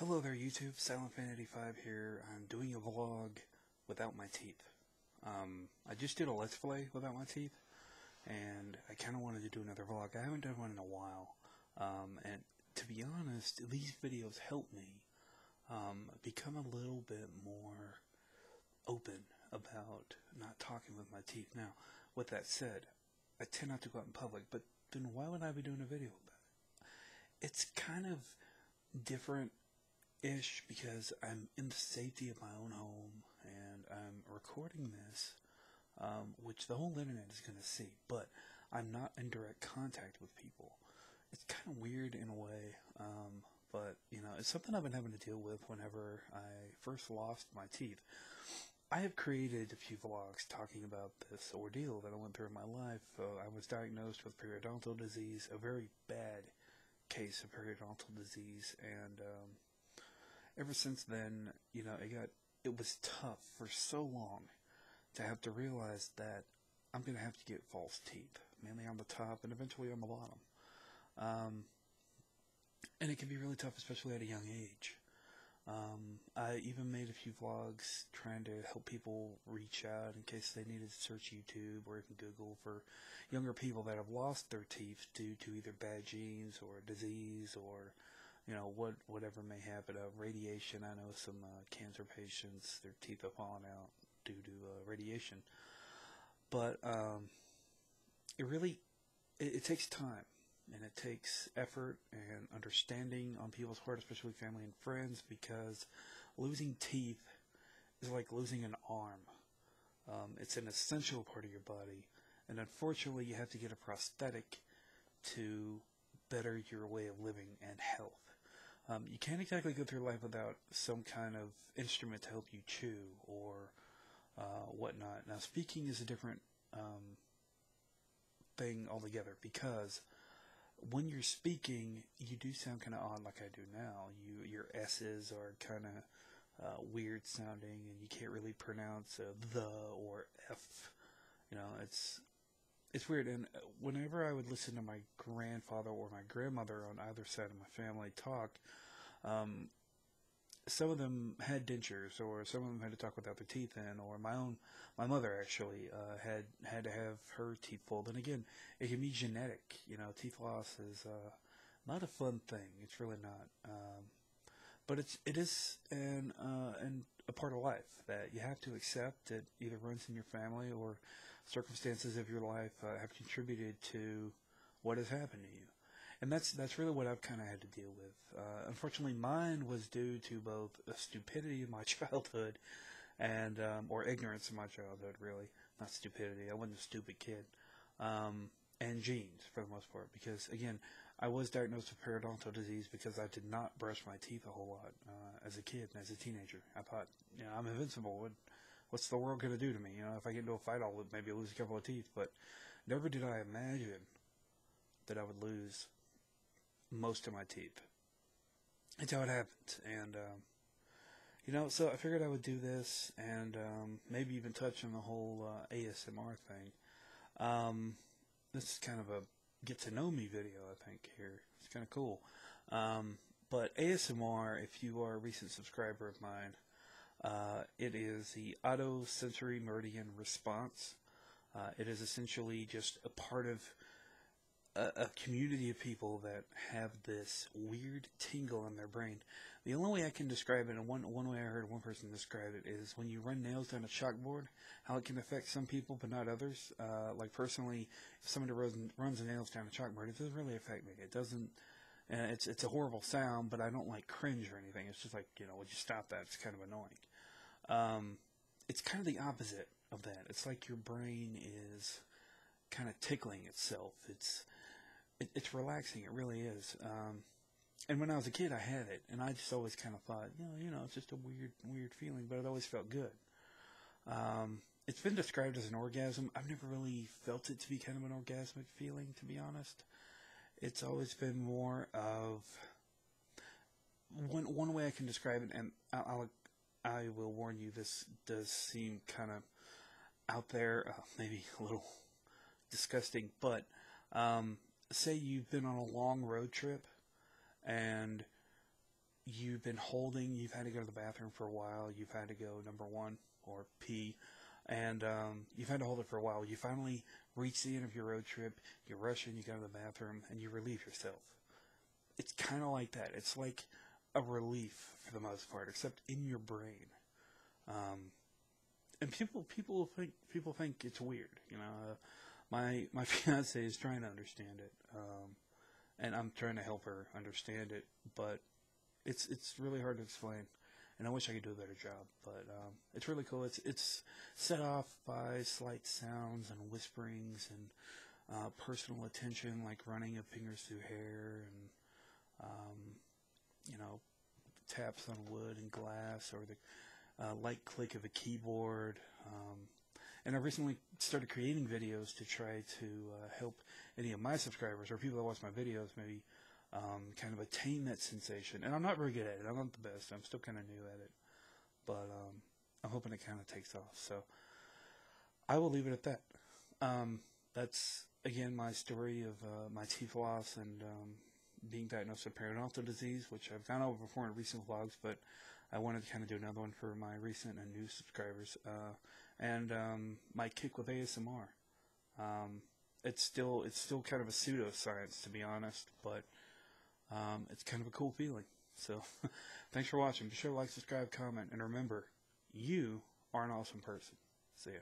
Hello there YouTube, SilentFan85 here. I'm doing a vlog without my teeth. Um, I just did a Let's Play without my teeth, and I kind of wanted to do another vlog. I haven't done one in a while, um, and to be honest, these videos help me um, become a little bit more open about not talking with my teeth. Now, with that said, I tend not to go out in public, but then why would I be doing a video about it? It's kind of different ish because I'm in the safety of my own home and I'm recording this, um, which the whole internet is going to see, but I'm not in direct contact with people. It's kind of weird in a way, um, but you know, it's something I've been having to deal with whenever I first lost my teeth. I have created a few vlogs talking about this ordeal that I went through in my life. Uh, I was diagnosed with periodontal disease, a very bad case of periodontal disease, and um, ever since then, you know, it got it was tough for so long to have to realize that I'm to have to get false teeth, mainly on the top and eventually on the bottom. Um, and it can be really tough, especially at a young age. Um, I even made a few vlogs trying to help people reach out in case they needed to search YouTube or even Google for younger people that have lost their teeth due to either bad genes or disease or you know, what whatever may happen. Uh, radiation. I know some uh, cancer patients, their teeth have fallen out due to uh, radiation. But um, it really it, it, takes time and it takes effort and understanding on people's part, especially family and friends, because losing teeth is like losing an arm. Um, it's an essential part of your body, and unfortunately, you have to get a prosthetic to better your way of living and health. Um, you can't exactly go through life without some kind of instrument to help you chew or uh, whatnot. Now, speaking is a different um, thing altogether because when you're speaking, you do sound kind of odd, like I do now. You your s's are kind of uh, weird sounding, and you can't really pronounce uh, the or f. You know, it's it's weird. And whenever I would listen to my grandfather or my grandmother on either side of my family talk, um, some of them had dentures, or some of them had to talk without their teeth in, or my own, my mother actually uh, had had to have her teeth pulled. And again, it can be genetic. You know, teeth loss is uh, not a fun thing. It's really not. Um, but it's it is an uh, and a part of life that you have to accept. It either runs in your family or circumstances of your life uh, have contributed to what has happened to you and that's that's really what I've kind of had to deal with. Uh, unfortunately, mine was due to both the stupidity in my childhood and um, or ignorance in my childhood. Really, not stupidity. I wasn't a stupid kid. Um, and genes for the most part, because again, I was diagnosed with periodontal disease because I did not brush my teeth a whole lot uh, as a kid and as a teenager. I thought, you know, I'm invincible. What's the world going to do to me? You know, if I get into a fight, I'll maybe lose a couple of teeth. But never did I imagine that I would lose most of my teeth. It's how it happened, and um, you know, so I figured I would do this and um, maybe even touch on the whole uh, ASMR thing. Um, this is kind of a get to know me video, I think. Here, it's kind of cool. Um, but ASMR, if you are a recent subscriber of mine, uh, it is the auto sensory meridian response. Uh, it is essentially just a part of a, a, community of people that have this weird tingle in their brain. The only way I can describe it, and one one way I heard one person describe it, is when you run nails down a chalkboard, how it can affect some people but not others. Uh, like personally, if somebody runs, runs nails down a chalkboard, it doesn't really affect me. It doesn't. And it's it's a horrible sound, but I don't like cringe or anything. It's just like you know, would you stop that? It's kind of annoying. Um, it's kind of the opposite of that. It's like your brain is kind of tickling itself. It's it, it's relaxing. It really is. Um, and when I was a kid, I had it, and I just always kind of thought, you know, you know, it's just a weird, weird feeling, but it always felt good. Um, it's been described as an orgasm. I've never really felt it to be kind of an orgasmic feeling, to be honest. It's always been more of one one way I can describe it, and I'll, I'll I will warn you, this does seem kind of out there, uh, maybe a little disgusting, but um, say you've been on a long road trip and you've been holding, you've had to go to the bathroom for a while, you've had to go number one or pee, and um, you've had to hold it for a while. You finally reach the end of your road trip, you're rushing, you go to the bathroom, and you relieve yourself. It's kind of like that. It's like a relief for the most part, except in your brain. Um, and people people think people think it's weird. You know, uh, my my fiance is trying to understand it, um, and I'm trying to help her understand it, but it's it's really hard to explain. And I wish I could do a better job, but um, it's really cool. It's it's set off by slight sounds and whisperings and uh, personal attention, like running of fingers through hair and um, you know taps on wood and glass or the uh, light click of a keyboard. Um, and I recently started creating videos to try to uh, help any of my subscribers or people that watch my videos maybe um, kind of attain that sensation. And I'm not very good at it. I'm not the best. I'm still kind of new at it. But um, I'm hoping it kind of takes off. So I will leave it at that. Um, that's, again, my story of uh, my teeth loss and um, being diagnosed with periodontal disease, which I've gone over before in recent vlogs, but I wanted to kind of do another one for my recent and new subscribers. Uh, and um, my kick with ASMR. Um, it's still it's still kind of a pseudoscience to be honest, but um, it's kind of a cool feeling. So, thanks for watching. Be sure to like, subscribe, comment, and remember, you are an awesome person. See ya.